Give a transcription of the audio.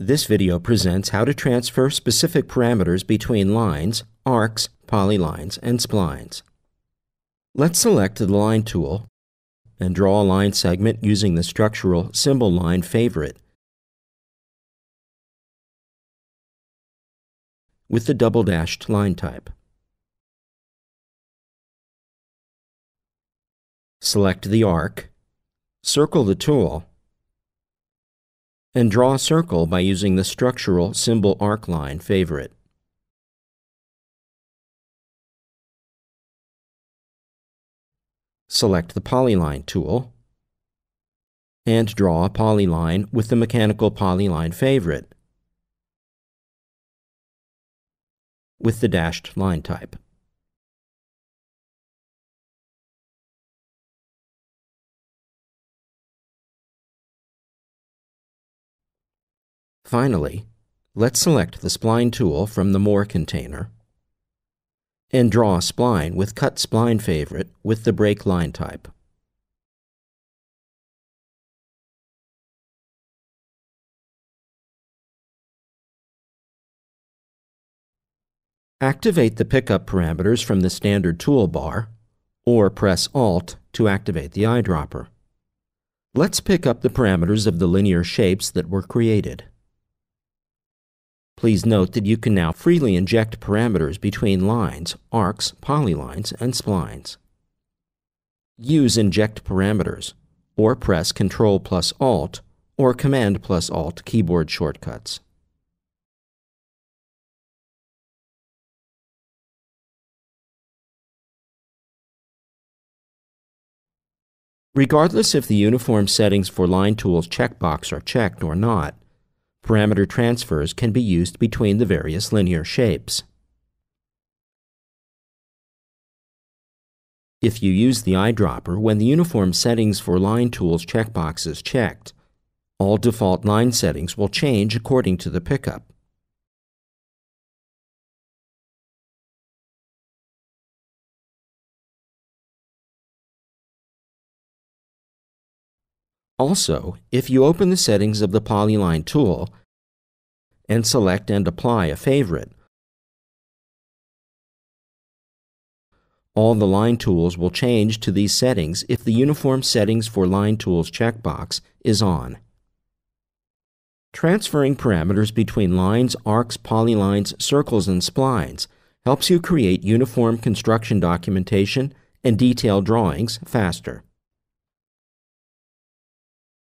This video presents how to transfer specific parameters between lines, arcs, polylines, and splines. Let's select the Line tool and draw a line segment using the structural symbol line favorite with the double-dashed line type. Select the arc, circle the tool, and draw a circle by using the structural symbol arc line favorite. Select the Polyline tool and draw a polyline with the mechanical polyline favorite with the dashed line type. Finally, let's select the Spline tool from the More container and draw a spline with Cut Spline Favorite with the break line type. Activate the pickup parameters from the standard toolbar, or press Alt to activate the eyedropper. Let's pick up the parameters of the linear shapes that were created. Please note that you can now freely inject parameters between lines, arcs, polylines, and splines. Use Inject Parameters, or press Ctrl plus Alt or Command plus Alt keyboard shortcuts. Regardless if the Uniform Settings for Line Tools checkbox are checked or not, Parameter transfers can be used between the various linear shapes. If you use the eyedropper when the Uniform Settings for Line Tools checkbox is checked, all default line settings will change according to the pickup. Also, if you open the settings of the Polyline tool and select and apply a favorite, all the line tools will change to these settings if the Uniform Settings for Line Tools checkbox is on. Transferring parameters between lines, arcs, polylines, circles, and splines helps you create uniform construction documentation and detailed drawings faster.